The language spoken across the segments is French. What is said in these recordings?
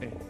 哎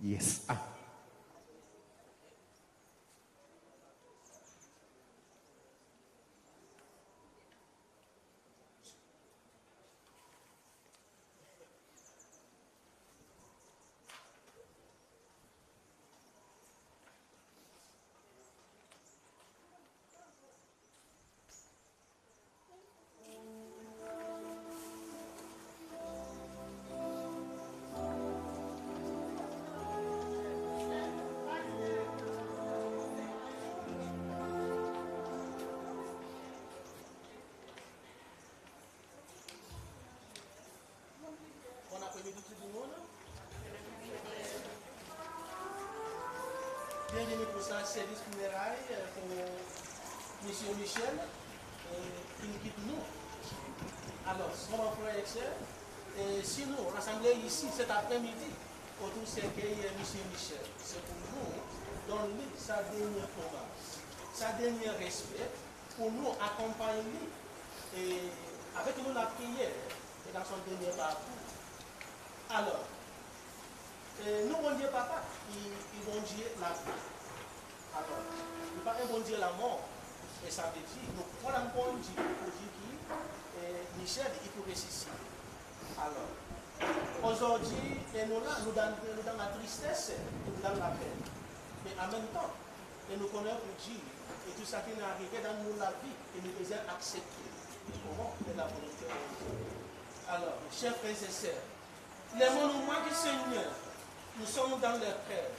Yes. Ah. Ça, service funérailles euh, pour Monsieur Michel, euh, qui nous quitte nous. Alors, mon frère et sœurs, et si nous rassemblés ici cet après-midi autour de ce qu'est M. Michel, c'est pour nous donner sa dernière hommage, sa dernière respect, pour nous accompagner et avec nous la prière et dans son dernier parcours. Alors, euh, nous, bon Dieu, papa, il, il bon la vie. Alors, il un bon Dieu la mort. Et ça veut dire, nous prenons un bon Dieu pour dire que euh, Michel, il faut ressusciter. Alors, aujourd'hui, nous là, nous dans, nous la tristesse, nous dans la peine. Mais en même temps, nous connaissons Dieu et tout ça qui est arrivé dans nous la vie, et nous devons accepter. Comment est la volonté. Alors, chers frères et sœurs, les monuments du Seigneur, nous sommes dans leur cœur.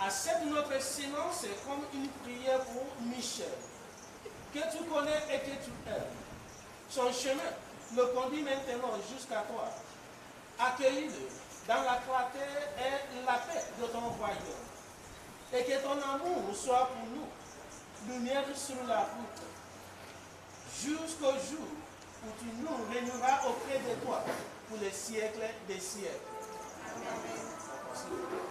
Accepte notre silence comme une prière pour Michel, que tu connais et que tu aimes. Son chemin me conduit maintenant jusqu'à toi. Accueille-le dans la clarté et la paix de ton royaume. Et que ton amour soit pour nous lumière sur la route. Jusqu'au jour où tu nous réuniras auprès de toi pour les siècles des siècles. Nous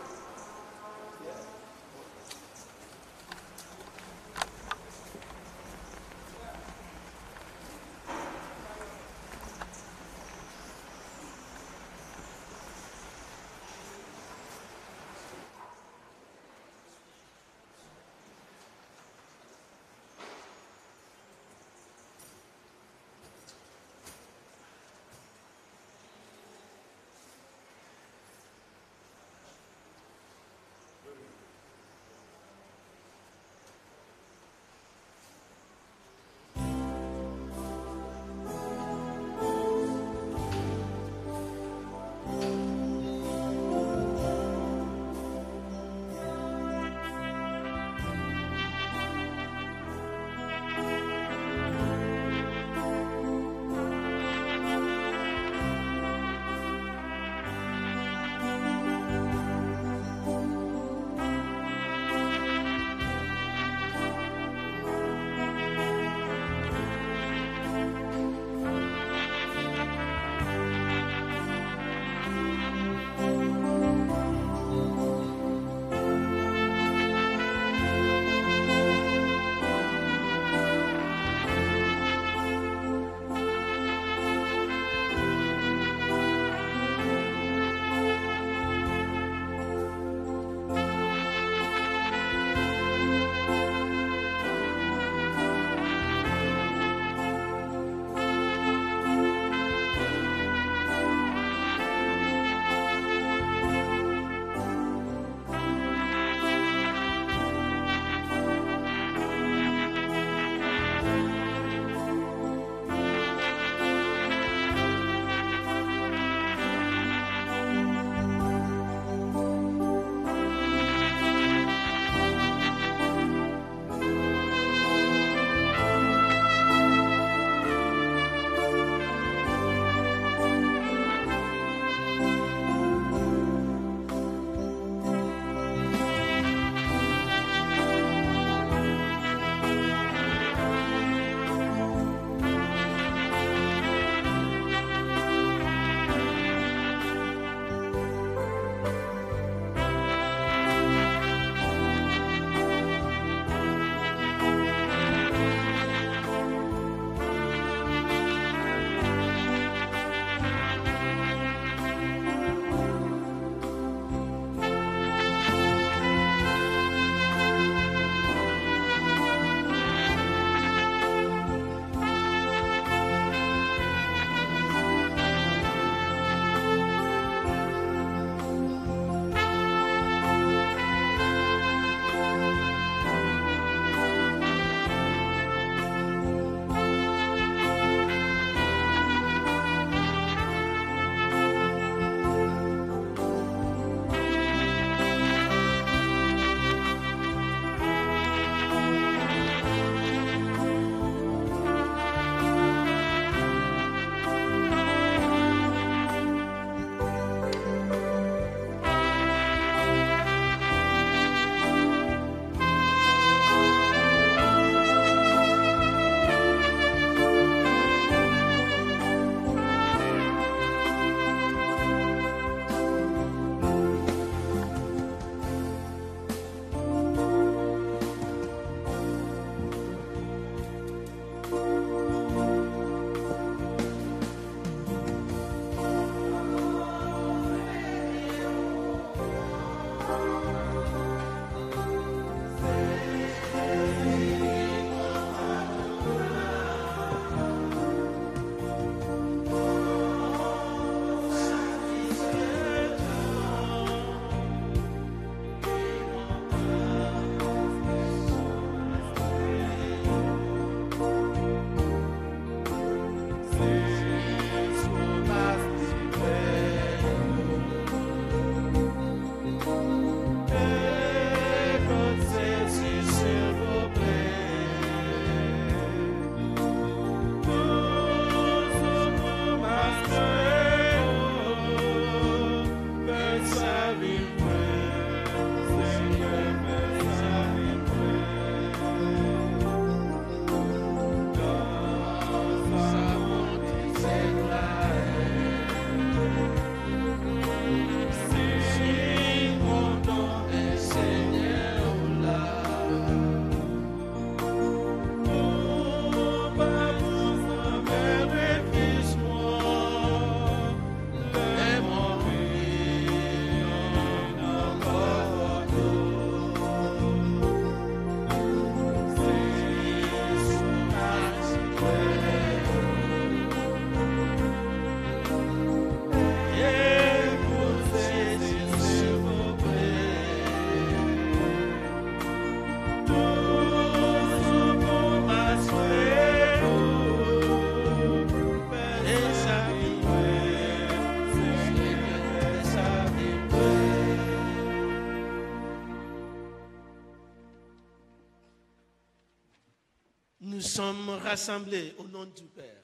sommes rassemblés au nom du Père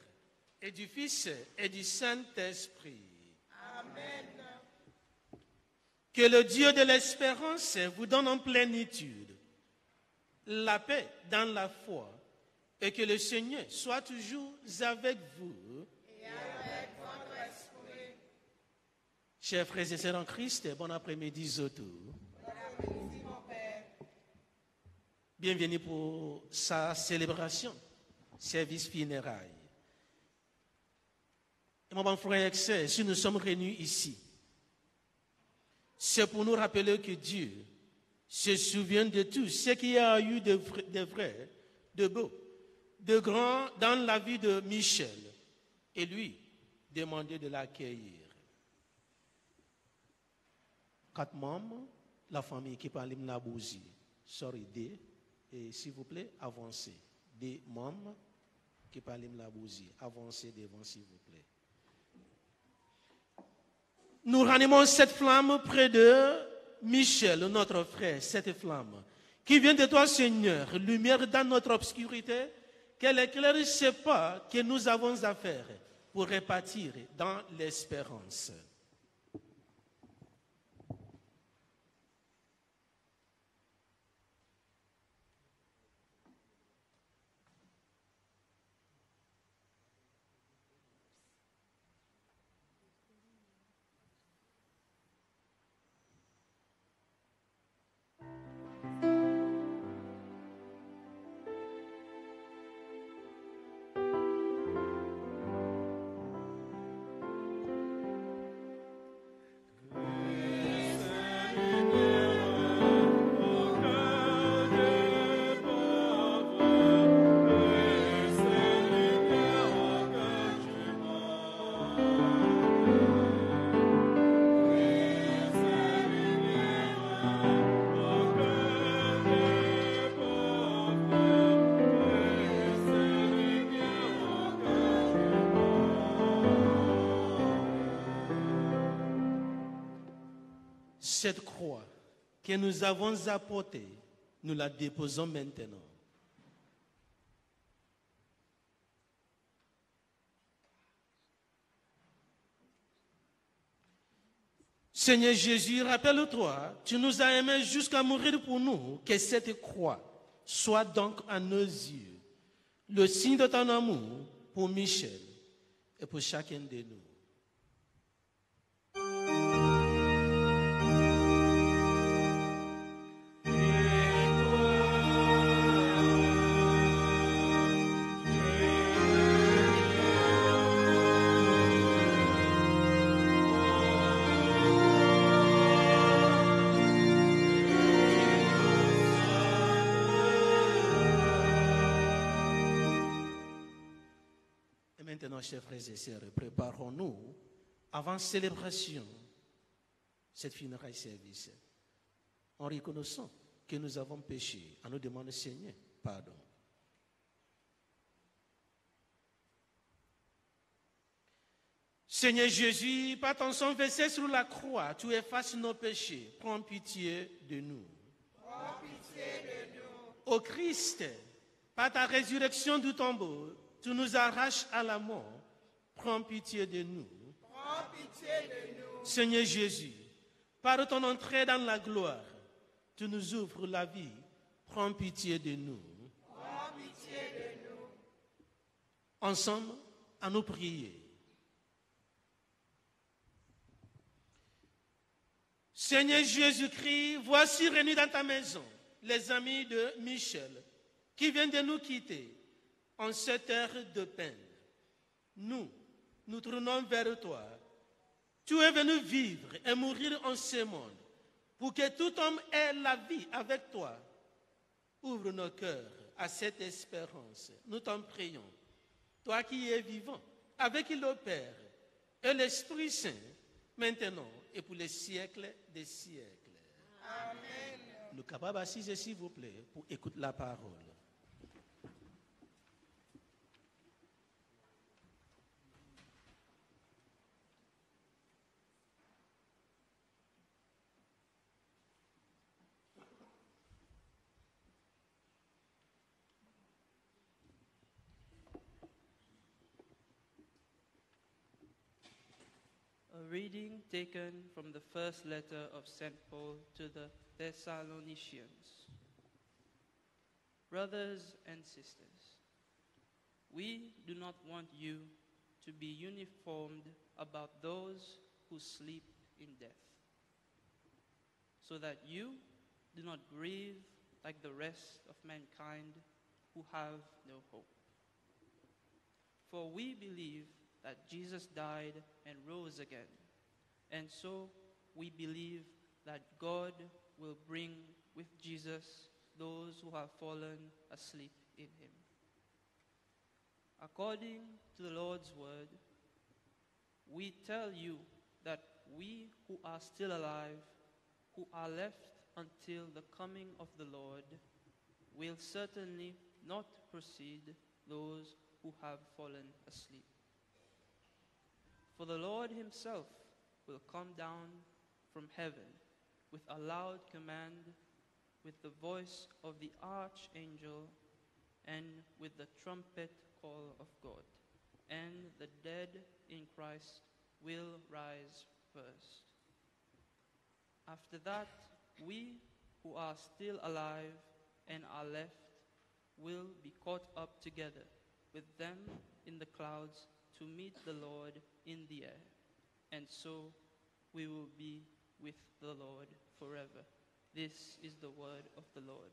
et du Fils et du Saint-Esprit. Amen. Que le Dieu de l'espérance vous donne en plénitude la paix dans la foi et que le Seigneur soit toujours avec vous. Et avec votre esprit. Chers frères et sœurs en Christ, bon après-midi autour. Bon après-midi, mon Père. Bienvenue pour sa célébration, service funérailles. Et mon frère et si nous sommes réunis ici, c'est pour nous rappeler que Dieu se souvient de tout ce qu'il y a eu de vrai, de vrai, de beau, de grand dans la vie de Michel et lui demander de l'accueillir. Quatre membres, la famille qui parle bougie, sorry, des, et s'il vous plaît, avancez. Des membres Nous ranimons cette flamme près de Michel, notre frère, cette flamme qui vient de toi, Seigneur, lumière dans notre obscurité, qu'elle éclaire ce pas que nous avons à faire pour répartir dans l'espérance. Que nous avons apportée, nous la déposons maintenant. Seigneur Jésus, rappelle-toi, tu nous as aimés jusqu'à mourir pour nous, que cette croix soit donc à nos yeux le signe de ton amour pour Michel et pour chacun de nous. Chers frères et sœurs, préparons-nous avant célébration cette funéraille service en reconnaissant que nous avons péché, en nous demandant, Seigneur, pardon. Seigneur Jésus, par ton sang versé sur la croix, tu effaces nos péchés. Prends pitié de nous. Prends pitié de nous. Ô Christ, par ta résurrection du tombeau, tu nous arraches à la mort. Prends pitié de nous. Prends pitié de nous. Seigneur Jésus, par ton entrée dans la gloire, tu nous ouvres la vie. Prends pitié de nous. Prends pitié de nous. Ensemble, à nous prier. Seigneur Jésus-Christ, voici réunis dans ta maison les amis de Michel qui viennent de nous quitter en cette heure de peine. Nous, nous tournons vers toi. Tu es venu vivre et mourir en ce monde pour que tout homme ait la vie avec toi. Ouvre nos cœurs à cette espérance. Nous t'en prions. Toi qui es vivant avec le Père et l'Esprit Saint, maintenant et pour les siècles des siècles. Amen. Nous capables d'assiser, s'il vous plaît, pour écouter la parole. Taken from the first letter of St. Paul to the Thessalonicians. Brothers and sisters, we do not want you to be uniformed about those who sleep in death, so that you do not grieve like the rest of mankind who have no hope. For we believe that Jesus died and rose again, and so we believe that God will bring with Jesus those who have fallen asleep in him. According to the Lord's word, we tell you that we who are still alive, who are left until the coming of the Lord, will certainly not precede those who have fallen asleep. For the Lord himself will come down from heaven with a loud command, with the voice of the archangel, and with the trumpet call of God. And the dead in Christ will rise first. After that, we who are still alive and are left will be caught up together with them in the clouds to meet the Lord in the air. And so we will be with the Lord forever. This is the word of the Lord.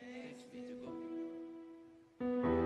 Thanks be to God.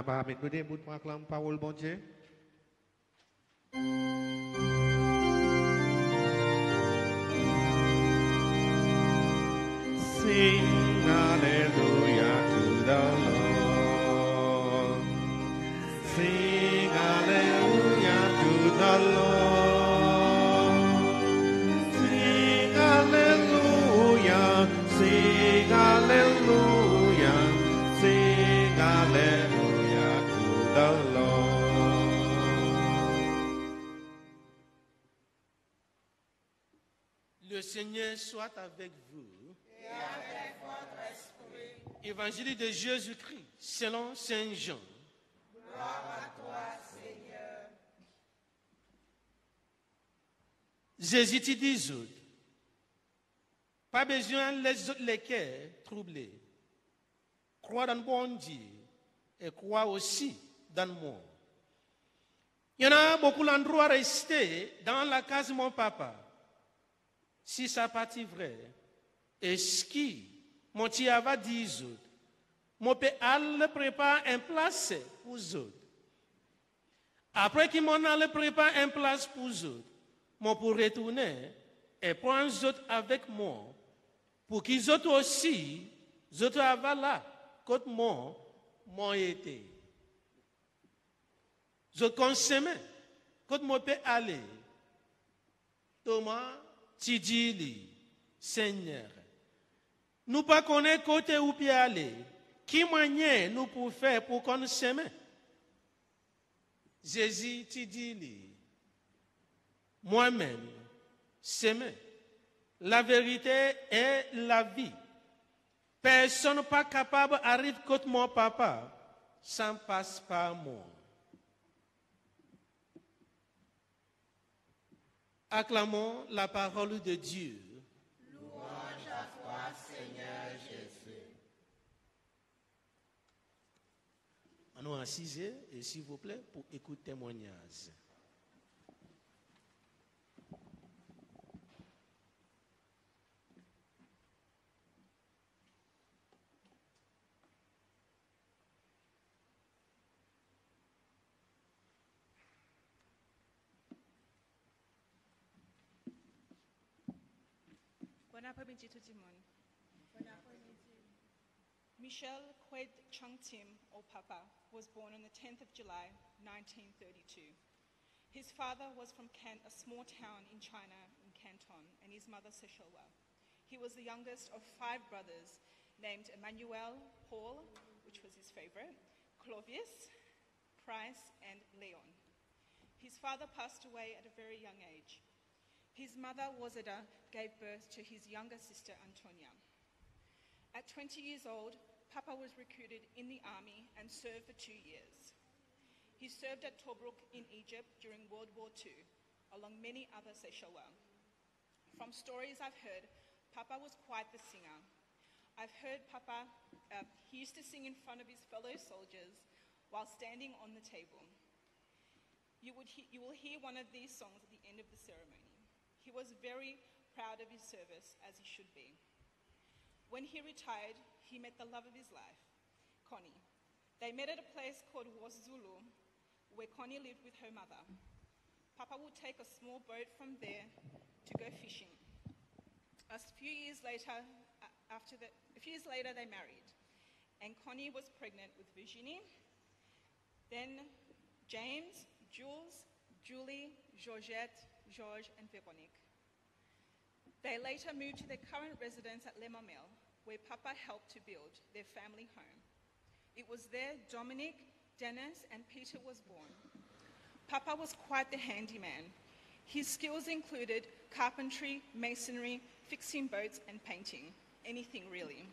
nan paramètre, nous déboutons pour acclamer parole, bon Dieu. See. Seigneur soit avec vous. Évangile de Jésus-Christ selon Saint Jean. Jésus te dit aux autres, pas besoin les autres les cœurs troublés. Crois dans bon Dieu et crois aussi dans moi. Il y en a beaucoup d'endroits restés dans la case de mon papa. Si ça partit vrai, est-ce qui, mon Dieu va dire aux autres, mon père aller préparer une place pour les autres. Après qu'il m'en allé préparer une place pour les autres, moi pour retourner et prendre les autres avec moi, pour qu'ils autres aussi, les autres avaient là, comme moi, moi été. Je consomme, quand moi peux aller. Thomas, tu dis, Seigneur, nous pas côté où peut aller. Qui moyen nous pour faire pour qu'on s'aime? Jésus, tu dis, moi-même, s'aimer. La vérité est la vie. Personne pas capable d'arriver contre mon papa sans passer par moi. Acclamons la parole de Dieu. Louange à toi, Seigneur Jésus. nous assisez et s'il vous plaît pour écouter témoignage. Bon après-midi tout le monde. Michel Kwed Chung Tim, or Papa, was born on the 10th of July, 1932. His father was from Can- a small town in China, in Canton, and his mother Sechilwa. He was the youngest of five brothers named Emmanuel, Paul, which was his favorite, Clovis, Price, and Leon. His father passed away at a very young age. His mother, Wazada, gave birth to his younger sister, Antonia. At 20 years old, Papa was recruited in the army and served for two years. He served at Tobruk in Egypt during World War II, along many other Seychelles. From stories I've heard, Papa was quite the singer. I've heard Papa, uh, he used to sing in front of his fellow soldiers while standing on the table. You, would he- you will hear one of these songs at the end of the ceremony. He was very proud of his service, as he should be. When he retired, he met the love of his life, Connie. They met at a place called Wazulu, where Connie lived with her mother. Papa would take a small boat from there to go fishing. A few years later, after the, a few years later, they married, and Connie was pregnant with Virginie. Then James, Jules, Julie, Georgette, Georges, and Veronique. They later moved to their current residence at Les Marmel, where Papa helped to build their family home. It was there Dominic, Dennis, and Peter was born. Papa was quite the handyman. His skills included carpentry, masonry, fixing boats, and painting. Anything really.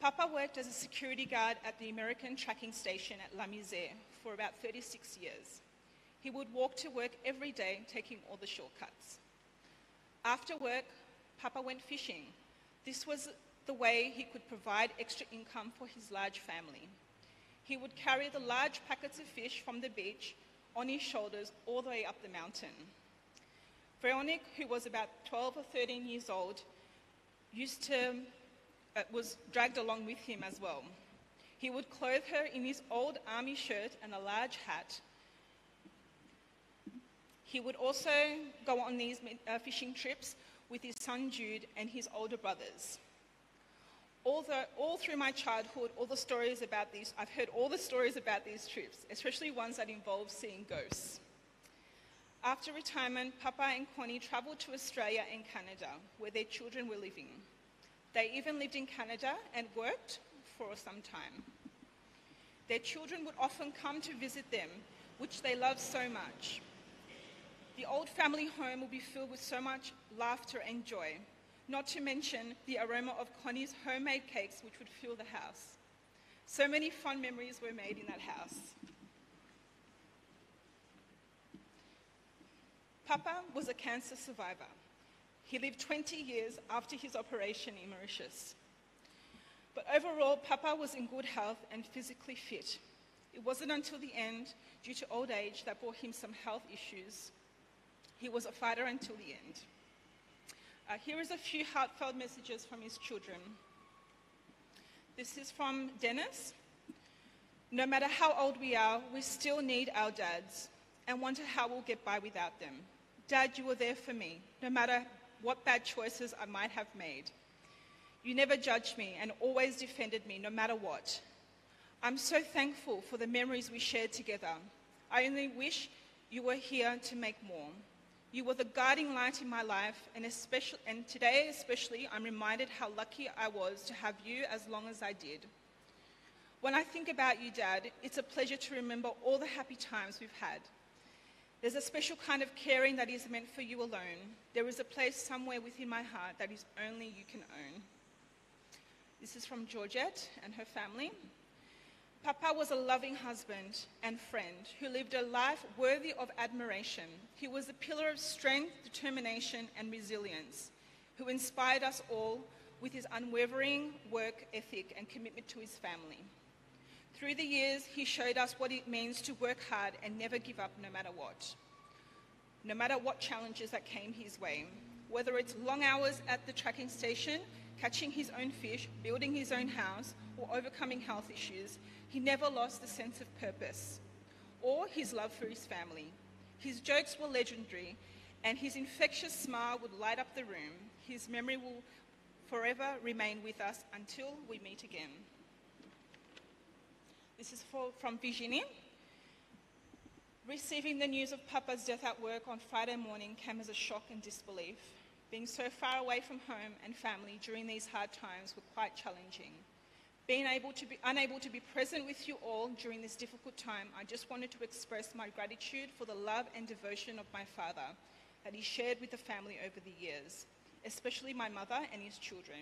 Papa worked as a security guard at the American tracking station at La Misère for about 36 years. He would walk to work every day, taking all the shortcuts. After work, Papa went fishing. This was the way he could provide extra income for his large family. He would carry the large packets of fish from the beach on his shoulders all the way up the mountain. Veronique, who was about 12 or 13 years old, used to, uh, was dragged along with him as well. He would clothe her in his old army shirt and a large hat. He would also go on these uh, fishing trips with his son Jude and his older brothers. All, all through my childhood, all the stories about these, I've heard all the stories about these trips, especially ones that involve seeing ghosts. After retirement, Papa and Connie travelled to Australia and Canada, where their children were living. They even lived in Canada and worked for some time. Their children would often come to visit them, which they loved so much. The old family home will be filled with so much laughter and joy, not to mention the aroma of Connie's homemade cakes, which would fill the house. So many fun memories were made in that house. Papa was a cancer survivor. He lived 20 years after his operation in Mauritius. But overall, Papa was in good health and physically fit. It wasn't until the end, due to old age, that brought him some health issues. He was a fighter until the end. Uh, here is a few heartfelt messages from his children. This is from Dennis. No matter how old we are, we still need our dads and wonder how we'll get by without them. Dad, you were there for me, no matter what bad choices I might have made. You never judged me and always defended me, no matter what. I'm so thankful for the memories we shared together. I only wish you were here to make more. You were the guiding light in my life, and, especially, and today especially, I'm reminded how lucky I was to have you as long as I did. When I think about you, Dad, it's a pleasure to remember all the happy times we've had. There's a special kind of caring that is meant for you alone. There is a place somewhere within my heart that is only you can own. This is from Georgette and her family. Papa was a loving husband and friend who lived a life worthy of admiration. He was a pillar of strength, determination, and resilience, who inspired us all with his unwavering work ethic and commitment to his family. Through the years, he showed us what it means to work hard and never give up no matter what. No matter what challenges that came his way, whether it's long hours at the tracking station catching his own fish, building his own house, or overcoming health issues, he never lost the sense of purpose or his love for his family. His jokes were legendary, and his infectious smile would light up the room. His memory will forever remain with us until we meet again. This is for, from Virginie. Receiving the news of Papa's death at work on Friday morning came as a shock and disbelief. Being so far away from home and family during these hard times were quite challenging. Being able to be, unable to be present with you all during this difficult time, I just wanted to express my gratitude for the love and devotion of my father that he shared with the family over the years, especially my mother and his children.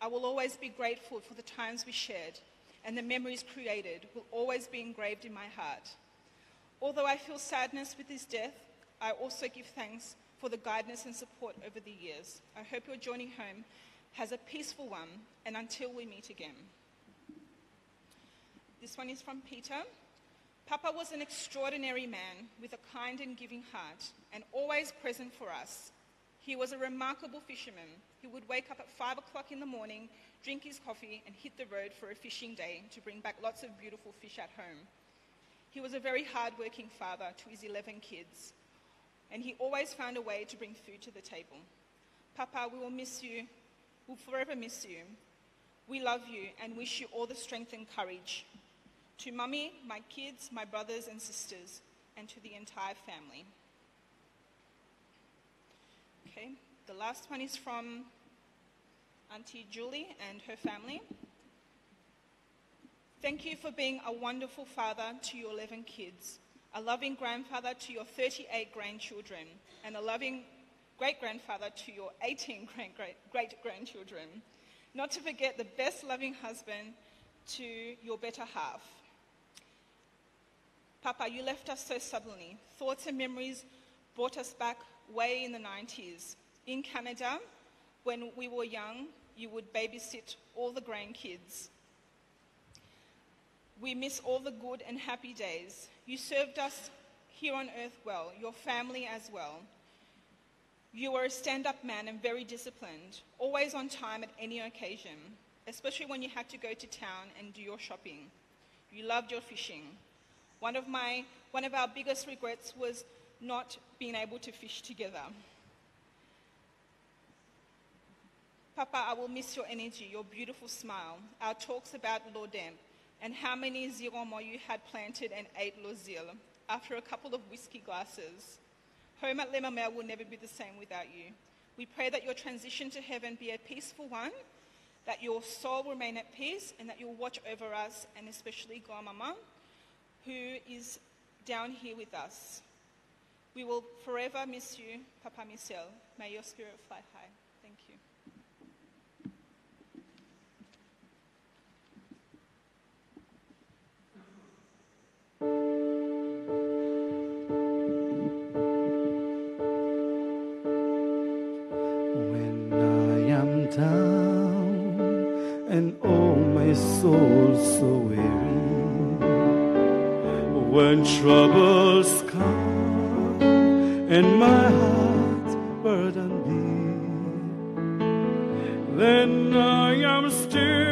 I will always be grateful for the times we shared, and the memories created will always be engraved in my heart. Although I feel sadness with his death, I also give thanks for the guidance and support over the years. I hope you're joining home has a peaceful one, and until we meet again. This one is from Peter. Papa was an extraordinary man with a kind and giving heart, and always present for us. He was a remarkable fisherman. He would wake up at five o'clock in the morning, drink his coffee, and hit the road for a fishing day to bring back lots of beautiful fish at home. He was a very hard-working father to his 11 kids and he always found a way to bring food to the table. Papa, we will miss you. We'll forever miss you. We love you and wish you all the strength and courage. To mummy, my kids, my brothers and sisters, and to the entire family. Okay, the last one is from Auntie Julie and her family. Thank you for being a wonderful father to your 11 kids a loving grandfather to your 38 grandchildren, and a loving great grandfather to your 18 great grandchildren. Not to forget the best loving husband to your better half. Papa, you left us so suddenly. Thoughts and memories brought us back way in the 90s. In Canada, when we were young, you would babysit all the grandkids. We miss all the good and happy days. You served us here on earth well, your family as well. You were a stand up man and very disciplined, always on time at any occasion, especially when you had to go to town and do your shopping. You loved your fishing. One of, my, one of our biggest regrets was not being able to fish together. Papa, I will miss your energy, your beautiful smile, our talks about Lordem, and how many ziromo you had planted and ate lozil after a couple of whiskey glasses. Home at Lemamel will never be the same without you. We pray that your transition to heaven be a peaceful one, that your soul remain at peace, and that you'll watch over us, and especially Grandmama, who is down here with us. We will forever miss you, Papa Michel. May your spirit fly high. Soul so weary, when troubles come and my heart burden be, then I am still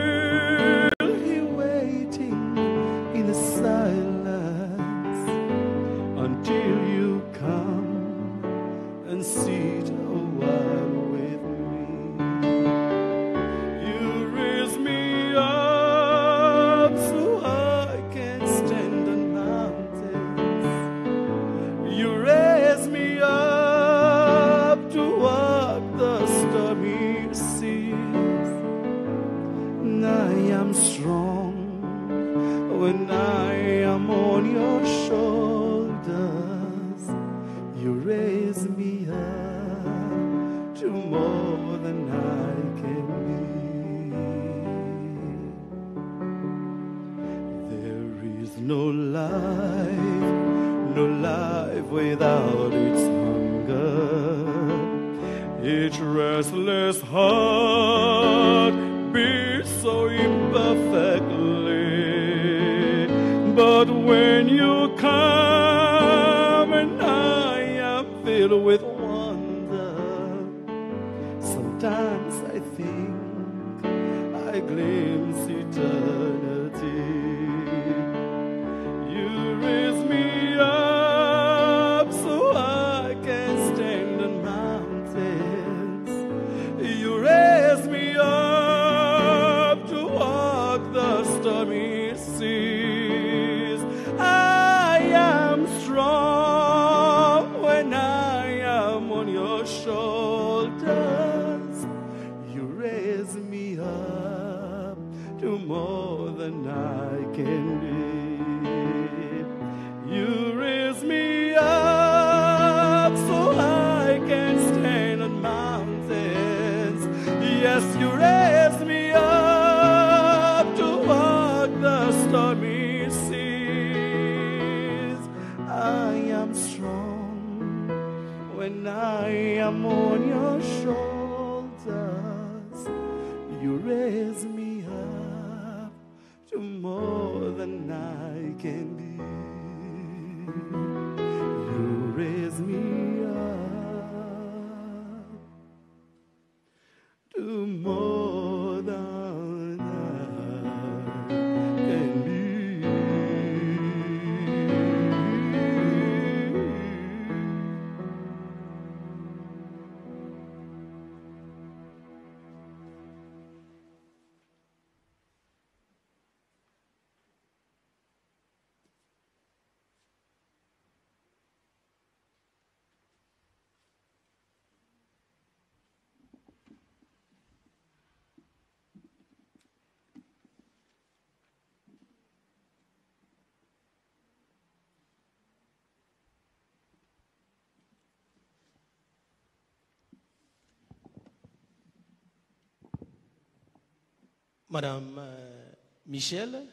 Madame euh, Michel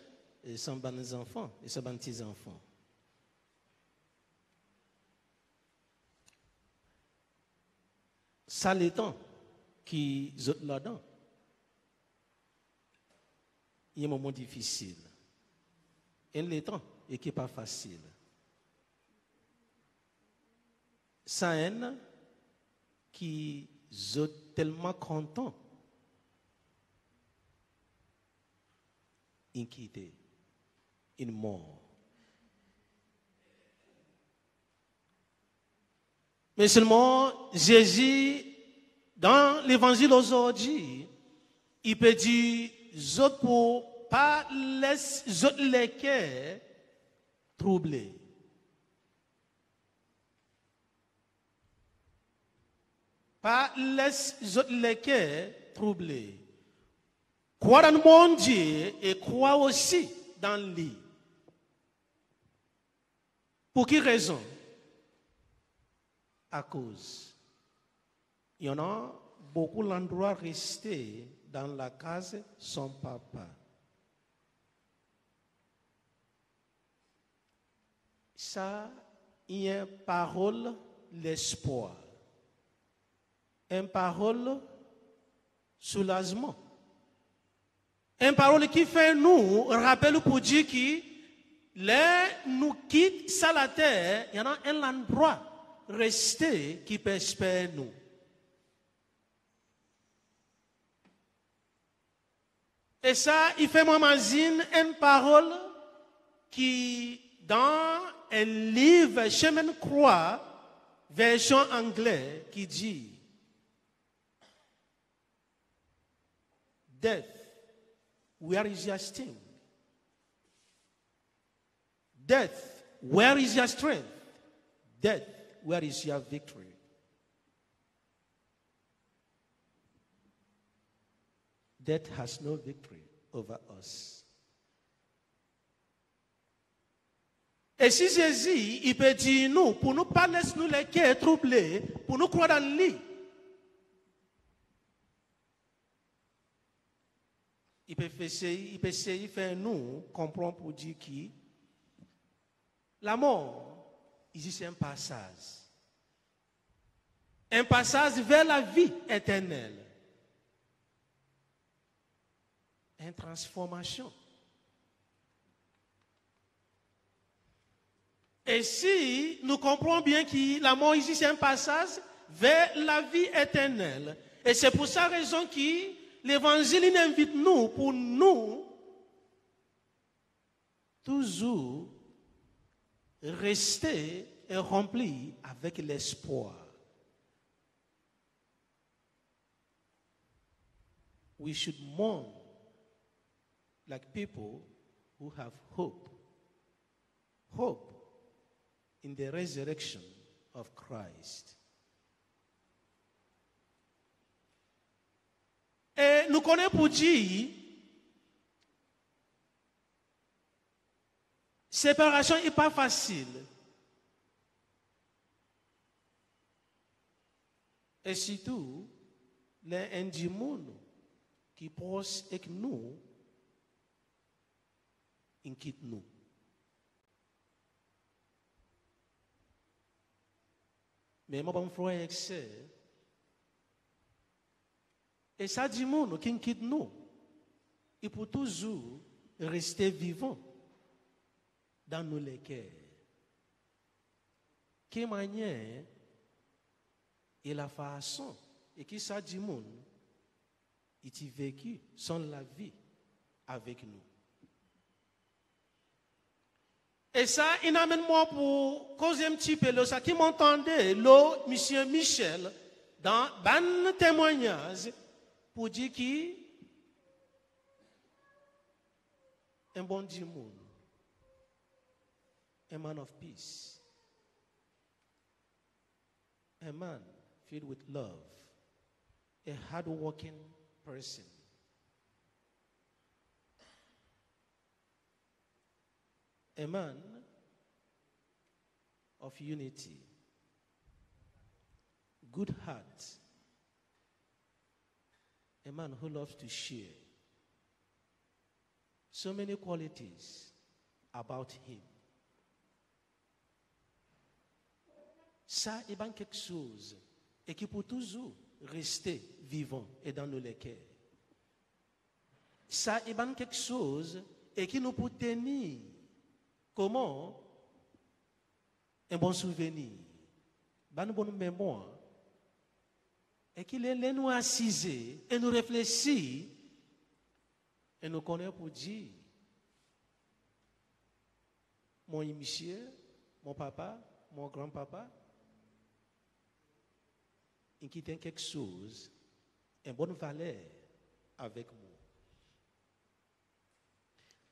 et son enfants et ses bons petits enfants. Ça temps qui zot là-dedans. Il y a un moment difficile. et temps et qui n'est pas facile. Ça haine qui est tellement content, inquiété, une mort. Mais seulement Jésus, dans l'évangile aujourd'hui, il peut dire, je pour pas les cœurs troublés. Pas les cœurs troublés. Crois dans mon Dieu et crois aussi dans lui. Pour quelle raison À cause. Il y en a beaucoup l'endroit resté dans la case son papa. Ça, il y a une parole, l'espoir. Une parole, soulagement. Une parole qui fait nous, rappelle pour dire que les nous quitte ça la terre, il y en a un endroit resté qui peut espérer nous. Et ça, il fait moi imagine une parole qui, dans un livre Chemin Croix, version anglais, qui dit Death, where is your sting? Death, where is your strength? Death, where is your victory? Death has no victory over us. Et si Jésus, il peut dire nous, pour nous pas laisser nous les troublés, pour nous croire dans lui, il peut essayer, il peut essayer faire nous comprendre pour dire qui la mort, c'est un passage. Un passage vers la vie éternelle. Une transformation. Et si nous comprenons bien que la mort ici, c'est un passage vers la vie éternelle. Et c'est pour ça raison que l'évangile invite nous, pour nous, toujours rester et remplis avec l'espoir. We should mourn like people who have hope. Hope in the resurrection of Christ. Et nous connaissons pour dire, séparation n'est pas facile. Et surtout, les individus qui proches avec nous, inquiètent nous. Mais mon frère et sœur, et ça dit monde qui quitte nous, il peut toujours rester vivant dans nos cœurs. Quelle manière et la façon et qui ça dit monde, il vécu sans la vie avec nous. Et ça, il amène moi pour causer un petit peu ça qui m'entendait, là, monsieur Michel, dans un témoignage, pour dire qu'il un bon Dieu monde, a man of peace, a man filled with love, a hard-working person. a man of unity, good heart, a man who loves to share. So many qualities about him. Ça est bien quelque chose et qui peut toujours rester vivant et dans nos cœurs. Ça est bien quelque chose et qui nous peut tenir comment? Un bon souvenir, une bonne mémoire, et qu'il est nous assis et nous réfléchir et nous connaît pour dire mon monsieur, mon papa, mon grand-papa, il quitte quelque chose, une bonne valeur avec moi.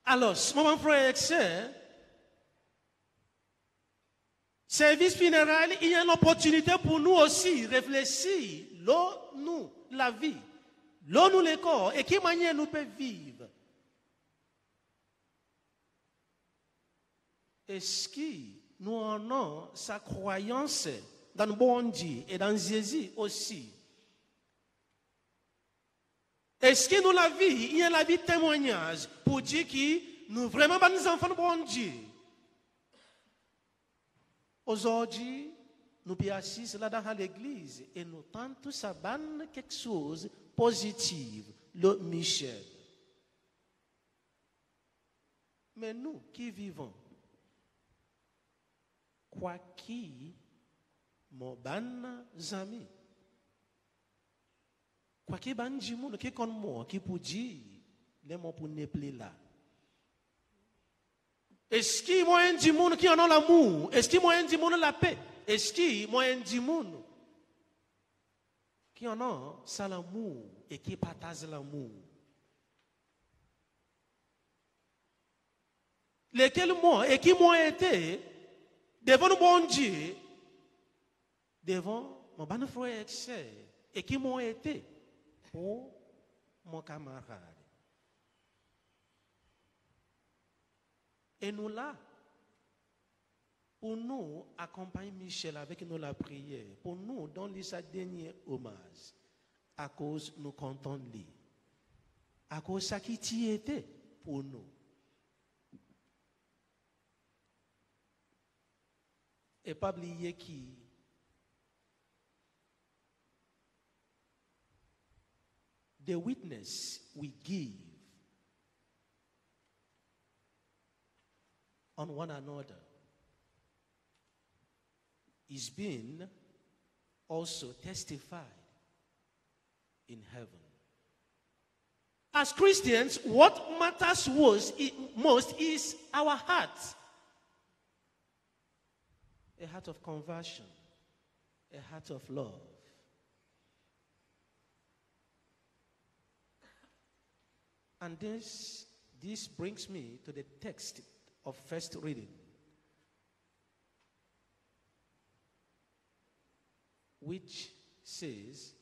Alors, mon frère et sœur, service funéraire, il y a une opportunité pour nous aussi réfléchir, l'eau, nous, la vie, l'eau, nous, les corps, et quelle manière nous pouvons vivre. Est-ce que nous en avons sa croyance dans le bon Dieu et dans Jésus aussi? Est-ce que nous la vie, il y a la vie témoignage pour dire que nous vraiment pas nous enfants de bon Dieu? Aujourd'hui, nous sommes assis là dans l'église et nous tentons ça quelque chose de positif, le Michel. Mais nous qui vivons, quoi qui, mon ban amis, quoi qui ban monde qui comme moi, qui pour dire, les mots pour ne là? Est-ce qu'il y a du monde qui en a l'amour? Est-ce qu'il y a du monde la paix? Moyen du monde qui en a ça l'amour et qui partage l'amour? Lesquels moi et qui m'ont été devant le bon Dieu, devant mon bon frère et et qui m'ont été pour mon camarade. Et nous là, pour nous accompagner Michel avec nous la prière, pour nous donner sa dernier hommage, à cause nous comptons lui, à cause ça qui y était pour nous. Et pas oublier qui? The witness we give on one another is being also testified in heaven. As Christians, what matters most, is our heart. A heart of conversion, a heart of love. And this, this brings me to the text of first reading, which says,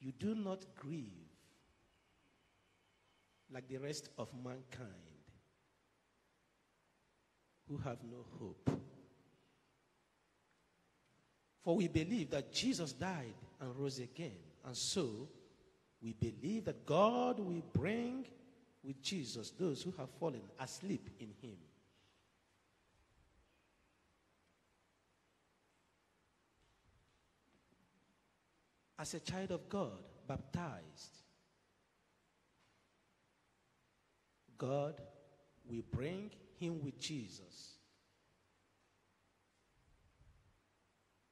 You do not grieve like the rest of mankind who have no hope. For we believe that Jesus died and rose again. And so we believe that God will bring with Jesus those who have fallen asleep in him. As a child of God, baptized, God will bring him with Jesus.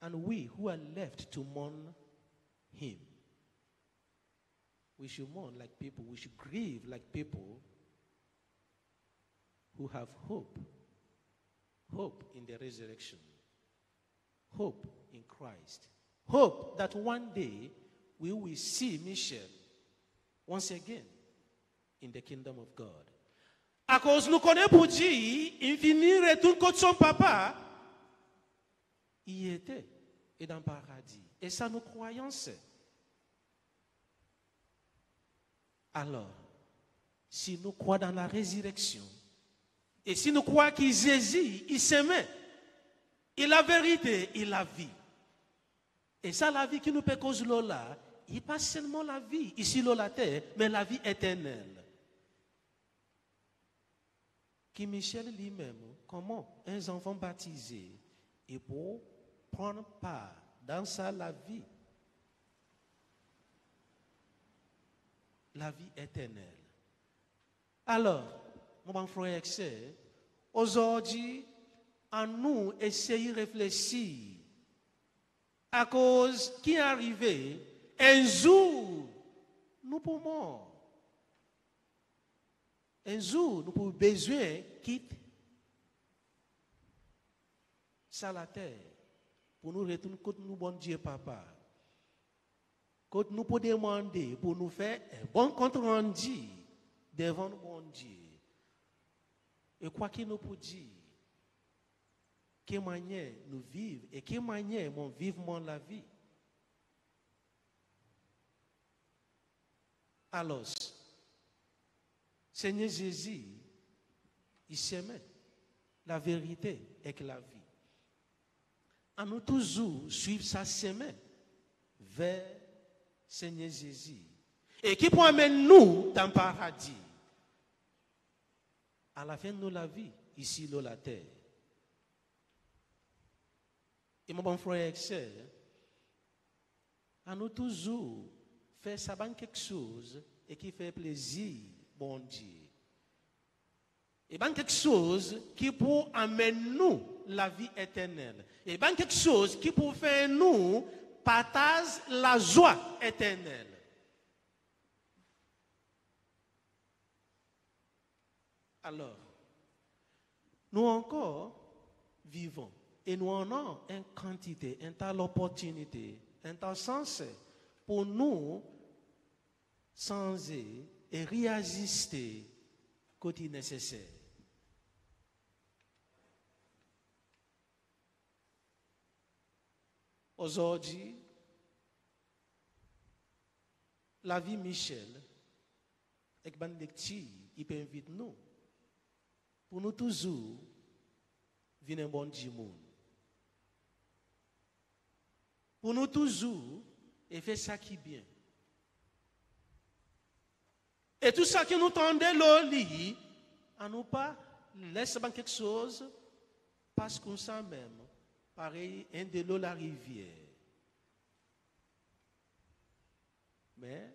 And we who are left to mourn him, we should mourn like people, we should grieve like people who have hope. Hope in the resurrection, hope in Christ, hope that one day we will see Michel once again in the kingdom of God. À cause nous connaissons pour dire, il finit retourne contre son papa, il était et dans le paradis. Et ça nous croyons c'est. Alors, si nous croyons dans la résurrection, et si nous croyons qu'il Jésus, il s'aimait, il la vérité, il la vie. Et ça, la vie qui nous peut causer là, il pas seulement la vie ici la terre, mais la vie éternelle. Qui Michel lui-même, comment un enfant baptisé est pour prendre part dans sa la vie la vie éternelle. Alors, mon frère aujourd'hui, à nous essayer de réfléchir à cause qui est arrivé, un jour, nous pouvons un jour, nous pouvons besoin quitter ça la terre pour nous retourner contre nous, bon Dieu, papa. Quand nous pouvons demander pour nous faire un bon compte rendu devant nous, bon Dieu. Et quoi qu'il nous peut dire, quelle manière nous vivons et quelle manière nous vivons la vie? Alors, Seigneur Jésus, il s'aimait la vérité et la vie. À nous toujours suivre sa semaine vers Seigneur Jésus. Et qui peut amener nous dans le paradis? À la fin de la vie, ici, dans la terre. Et mon bon frère et soeur, à nous toujours faire ça quelque chose et qui fait plaisir, bon Dieu. Et bien quelque chose qui peut amener nous la vie éternelle. Et bien quelque chose qui peut faire nous partage la joie éternelle. Alors, nous encore vivons et nous en avons une quantité, une telle opportunité, un tel sens pour nous changer et réajuster quand il est nécessaire. Aujourd'hui, la vie Michel, avec ban lecture, il peut inviter nous pour nous toujours venir un bon Dieu monde. Pour nous toujours et faire ça qui est bien. Et tout ça que nous tendons le lit, à nous pas laisser quelque chose parce qu'on sent même pareil un de l'eau la rivière. Mais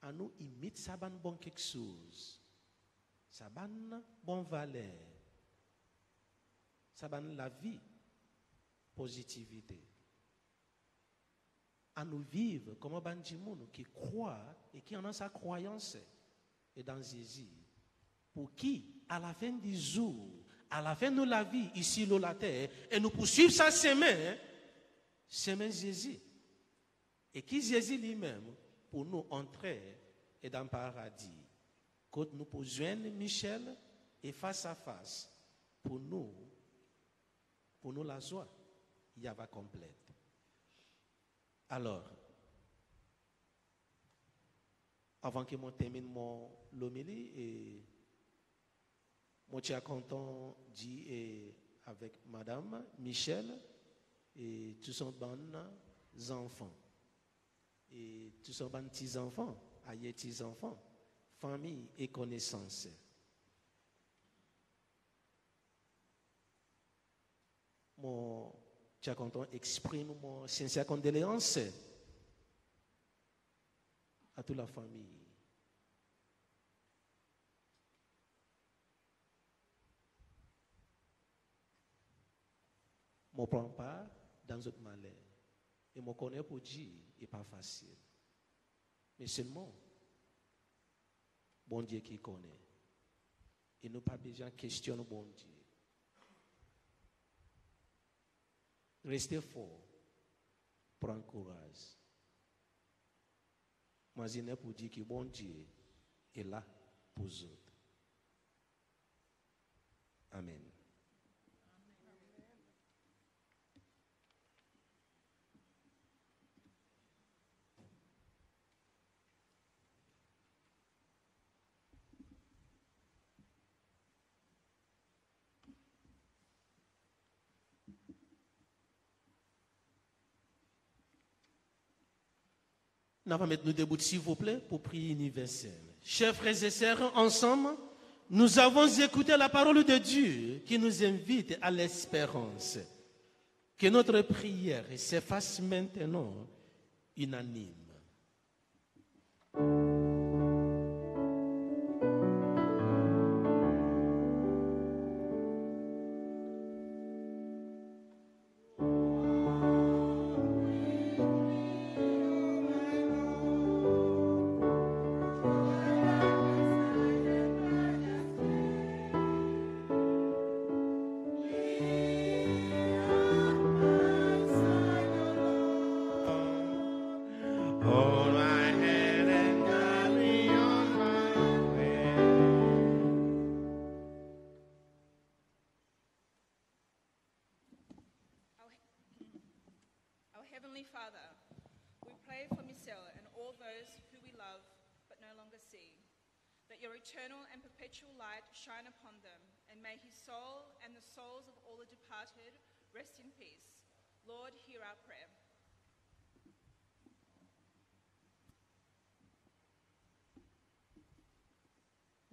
à nous imite ça bon quelque chose. Ça ban bon valeur. Ça ban la vie, positivité. À nous vivre comme un ban qui croit et qui en a sa croyance et dans Jésus. Pour qui, à la fin du jour, à la fin de la vie ici sur la terre, et nous poursuivre sa semaine, semaine Jésus. Et qui Jésus lui-même, pour nous entrer et dans le paradis. Quand nous pouvons Michel et face à face, pour nous, pour nous la joie, il y a va complète. Alors, avant que je termine mon l'homélie et je suis content dit avec Madame Michel et tous son bons enfants. Et tous son bons petits-enfants, aïe petits-enfants, famille et connaissances. Mon, suis content exprime mon sincère condoléance à toute la famille. Je ne prends pas dans notre malheur. Et je connais pour dire, n'est pas facile. Mais seulement, bon Dieu qui connaît. Et nous pas besoin de questionner bon Dieu. Restez fort. Prends courage. Je pour dire que bon Dieu est là pour vous. Amen. Nous allons mettre nous debout, s'il vous plaît, pour prier universel. Chers frères et sœurs, ensemble, nous avons écouté la parole de Dieu qui nous invite à l'espérance. Que notre prière se fasse maintenant unanime.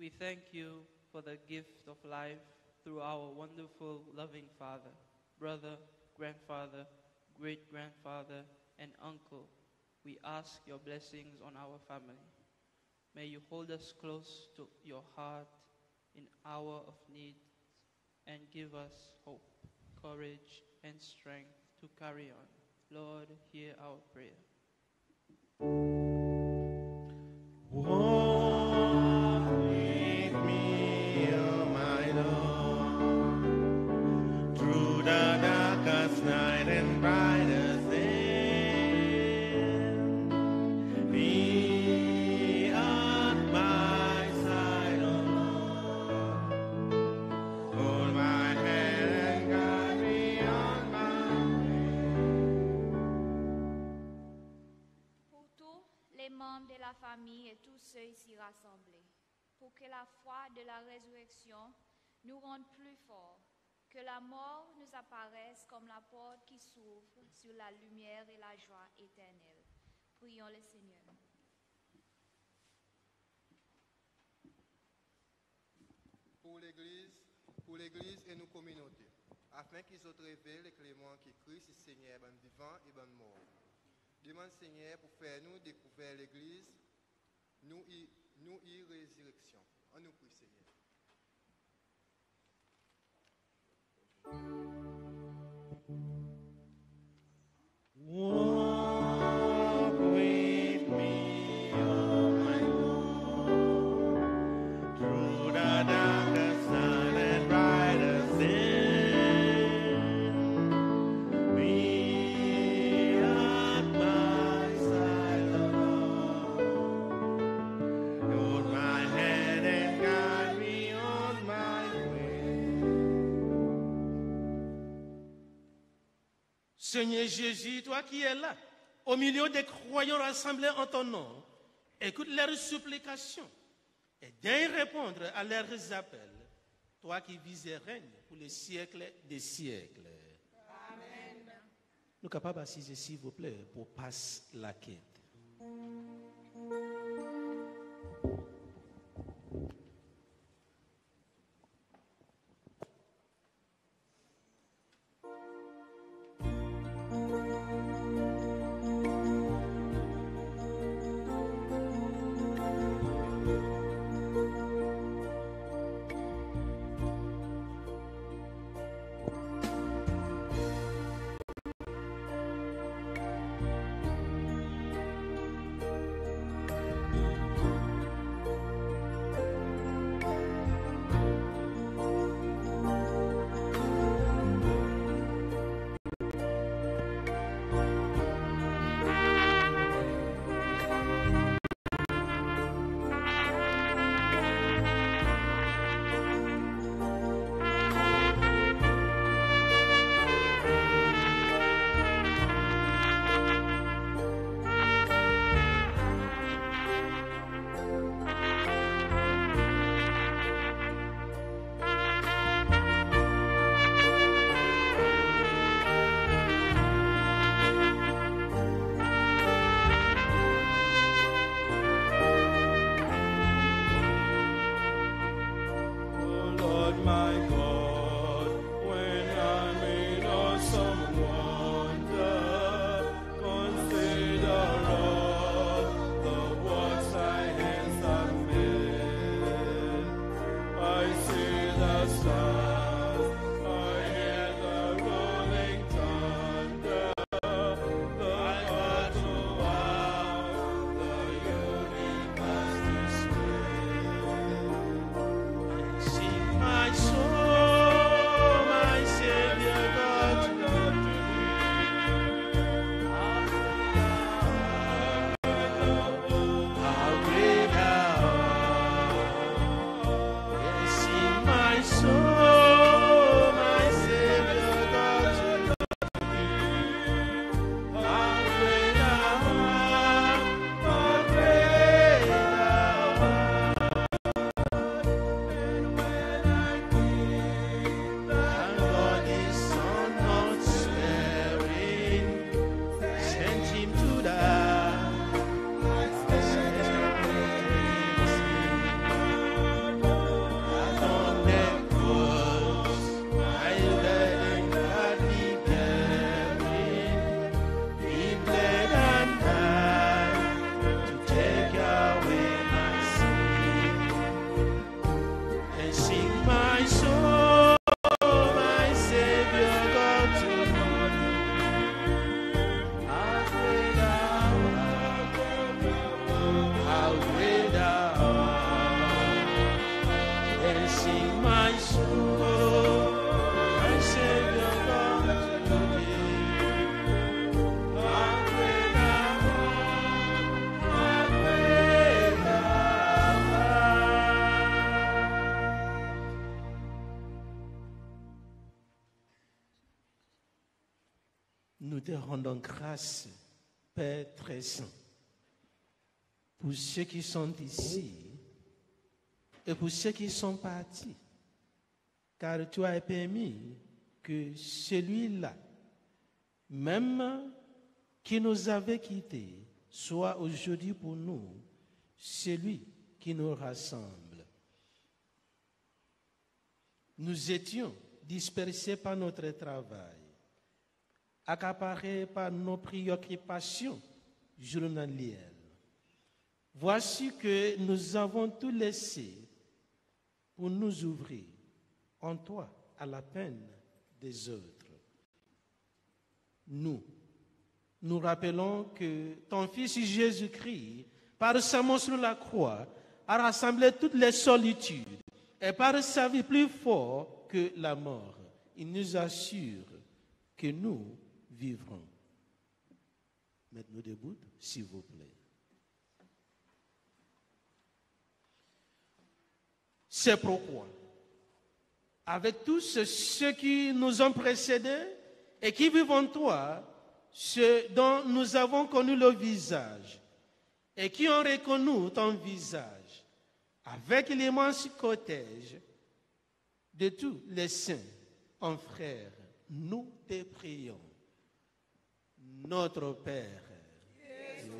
We thank you for the gift of life through our wonderful, loving father, brother, grandfather, great grandfather, and uncle. We ask your blessings on our family. May you hold us close to your heart in hour of need and give us hope, courage, and strength to carry on. Lord, hear our prayer. La foi de la résurrection nous rende plus forts, que la mort nous apparaisse comme la porte qui s'ouvre sur la lumière et la joie éternelle. Prions le Seigneur. pour l'Église, pour l'Église et nos communautés, afin qu'ils se révèlent les cléments qui Christ Seigneur, ben vivant et mort. Demande Seigneur pour faire nous découvrir l'Église, nous y résurrection. On nous prie Seigneur. Walk Seigneur Jésus, toi qui es là, au milieu des croyants rassemblés en ton nom, écoute leurs supplications et daigne répondre à leurs appels. Toi qui vis et règnes pour les siècles des siècles. Amen. Nous capables s'il vous plaît, pour passer la quête. Pour ceux qui sont ici et pour ceux qui sont partis, car tu as permis que celui-là, même qui nous avait quittés, soit aujourd'hui pour nous celui qui nous rassemble. Nous étions dispersés par notre travail, accaparés par nos préoccupations journalières. Voici que nous avons tout laissé pour nous ouvrir en toi à la peine des autres. Nous, nous rappelons que ton Fils Jésus-Christ, par sa mort sur la croix, a rassemblé toutes les solitudes et par sa vie plus fort que la mort, il nous assure que nous vivrons. Mettez-nous debout, s'il vous plaît. C'est pourquoi, avec tous ceux qui nous ont précédés et qui vivent en toi, ceux dont nous avons connu le visage et qui ont reconnu ton visage, avec l'immense cortège de tous les saints, en frères, nous te prions. Notre Père,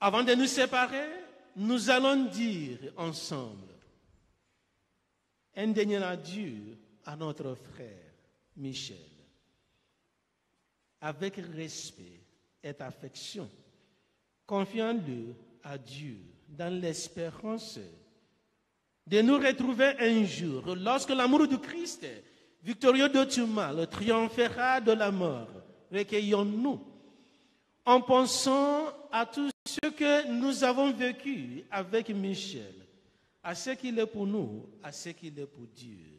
Avant de nous séparer, nous allons dire ensemble un dernier adieu à notre frère Michel. Avec respect et affection, confions-le à Dieu dans l'espérance de nous retrouver un jour lorsque l'amour du Christ, victorieux de tout mal, triomphera de la mort. Recueillons-nous en pensant à tout ce que nous avons vécu avec Michel, à ce qu'il est pour nous, à ce qu'il est pour Dieu.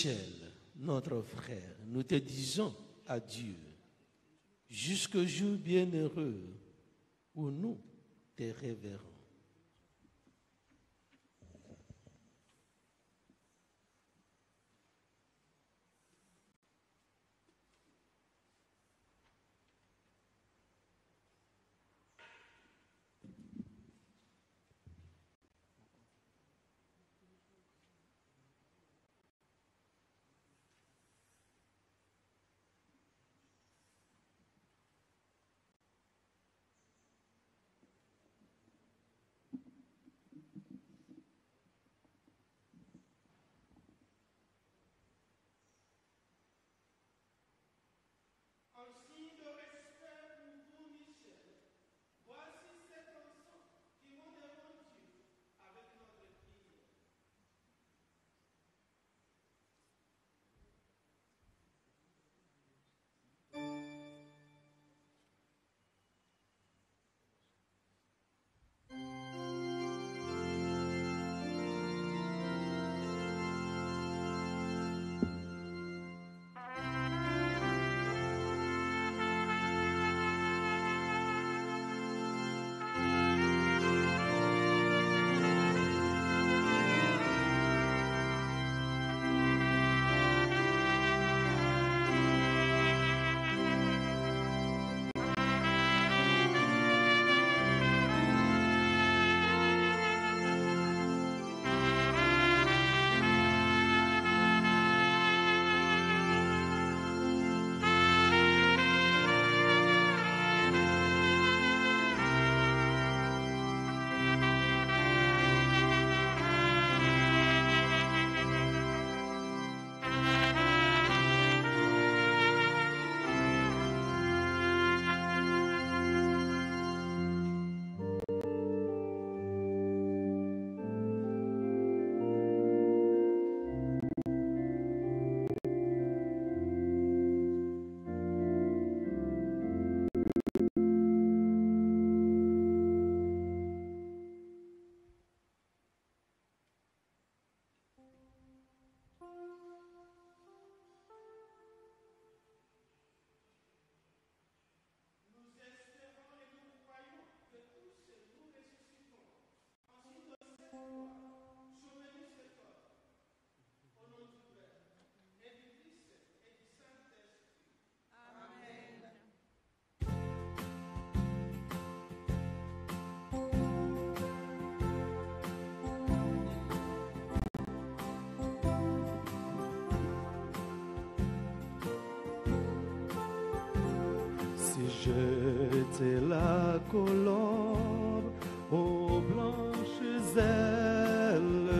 Michel, notre frère, nous te disons adieu jusqu'au jour bienheureux où nous te révérons. Aux blanches ailes,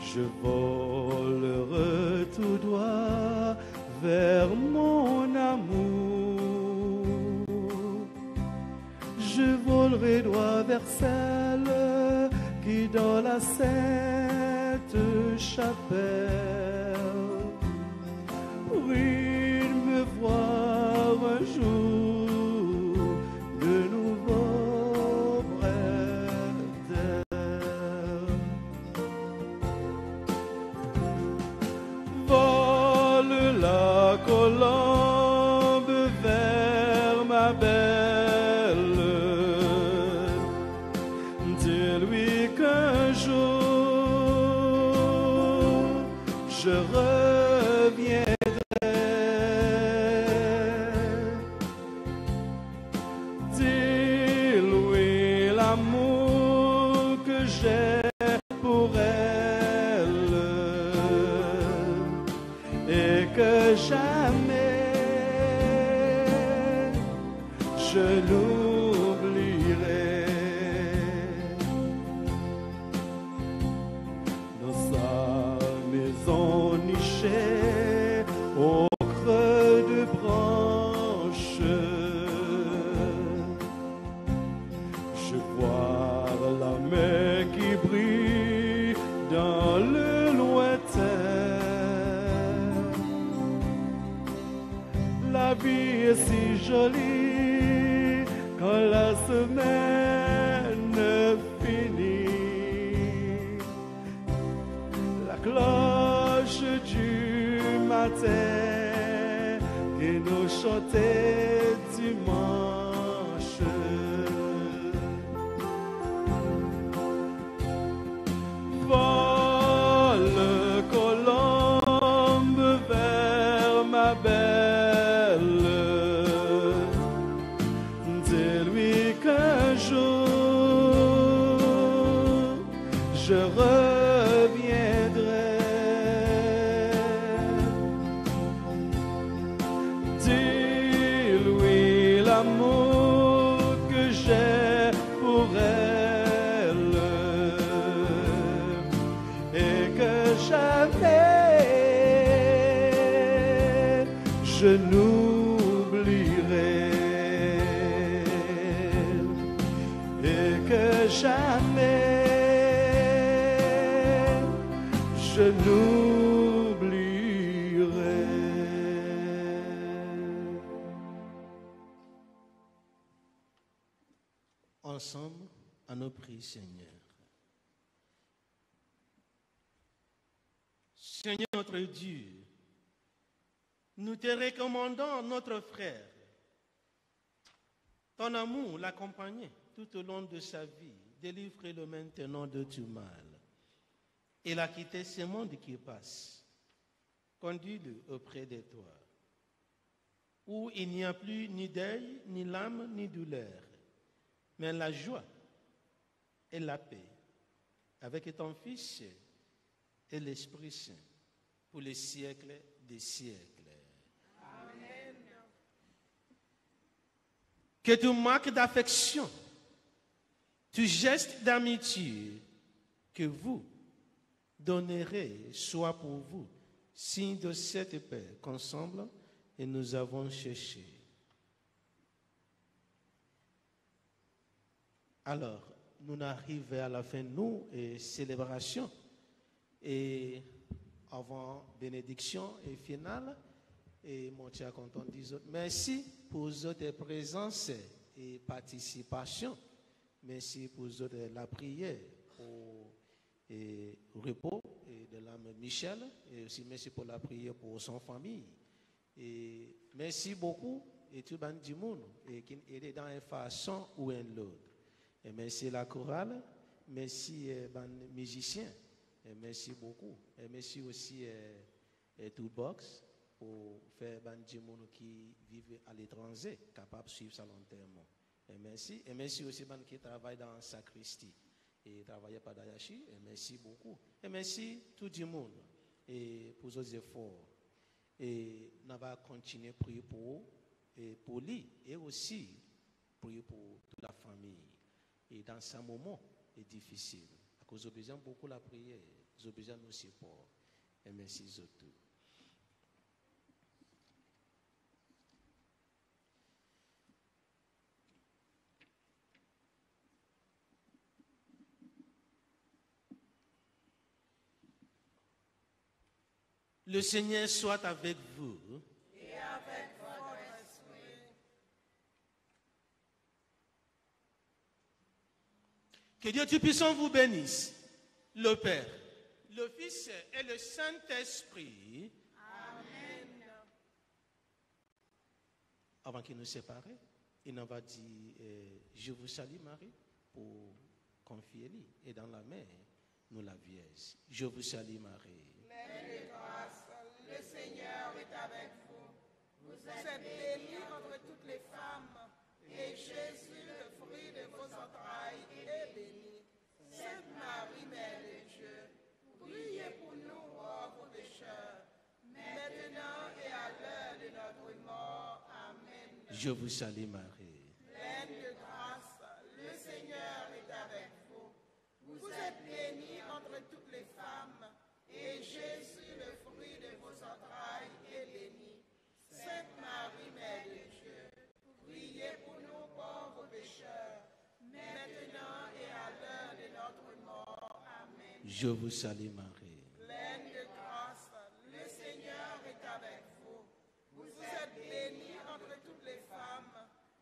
je volerai tout droit vers mon amour. Je volerai droit vers celle qui dans la sainte chapelle je n'oublierai. Ensemble, à nos prix, Seigneur. Seigneur notre Dieu, nous te recommandons notre frère. Ton amour l'accompagnait tout au long de sa vie. Délivre-le maintenant de tout mal. Il a quitté ce monde qui passe. Conduis-le auprès de toi, où il n'y a plus ni deuil, ni larmes, ni douleur, mais la joie et la paix avec ton Fils et l'Esprit Saint pour les siècles des siècles. Que tu marques d'affection, tu gestes d'amitié que vous donnerez soit pour vous signe de cette paix qu'ensemble et nous avons cherché. Alors, nous arrivons à la fin, nous, et célébration. Et avant bénédiction et finale, et mon cher content dit merci pour votre présence et participation. Merci pour votre, la prière, et repos de l'âme Michel, et aussi merci pour la prière pour son famille. Et merci beaucoup et tout le monde et qui est dans une façon ou une autre. Et merci la chorale, merci les musiciens, et merci beaucoup. Et merci aussi euh, et tout box pour faire ban du monde qui vivent à l'étranger, capable de suivre ça long. Et merci. Et merci aussi ban qui travaille dans sacristie et travailler par Dayashi. Et merci beaucoup. Et merci tout le monde et pour vos efforts. Et on va continuer à prier pour, et pour lui et aussi prier pour toute la famille. Et dans ce moment est difficile, à cause de besoin beaucoup la prière, j'ai besoin de support. Et merci surtout. Le Seigneur soit avec vous. Que Dieu Tout-Puissant vous bénisse, le Père, le Fils et le Saint-Esprit. Avant qu'il nous sépare, il en va dire euh, Je vous salue, Marie, pour confier lui. Et dans la mer, nous la Vierge. Je vous salue, Marie. Le Seigneur est avec vous. Vous êtes bénie entre toutes les femmes, et Jésus, le fruit de vos entrailles, est béni. Sainte Marie, Mère de Dieu, priez pour nous pauvres pécheurs, maintenant et à l'heure de notre mort. Amen. Je vous salue, Marie. Je vous salue Marie. Pleine de grâce, le Seigneur est avec vous. Vous êtes bénie entre toutes les femmes,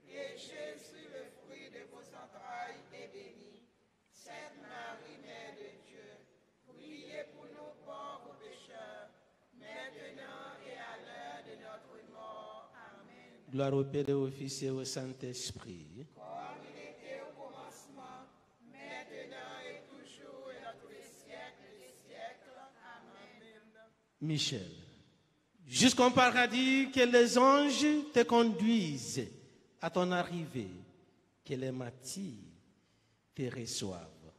et Jésus, le fruit de vos entrailles, est béni. Sainte Marie, Mère de Dieu, priez pour nous pauvres pécheurs, maintenant et à l'heure de notre mort. Amen. Gloire au Père, au Fils et au Saint-Esprit Michel. Jusqu'au paradis, que les anges te conduisent à ton arrivée, que les martyrs te reçoivent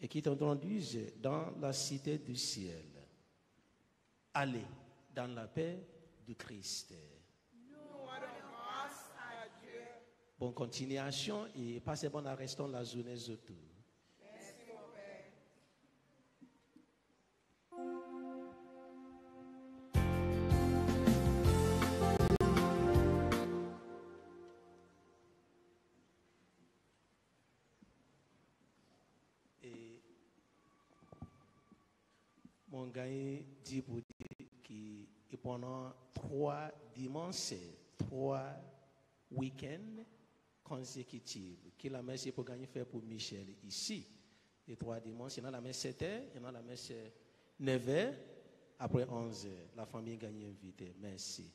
et qui t'introduisent dans la cité du ciel. Allez dans la paix du Christ. Bonne continuation et passez bon restons la journée autour. Mon gars dit pour dire que pendant trois dimanches, trois week-ends consécutifs, que la messe pour gagner faire pour Michel ici. Les trois dimanches, il y en a la messe 7 h il y en a la messe 9 h après 11 h La famille gagne invité. Merci.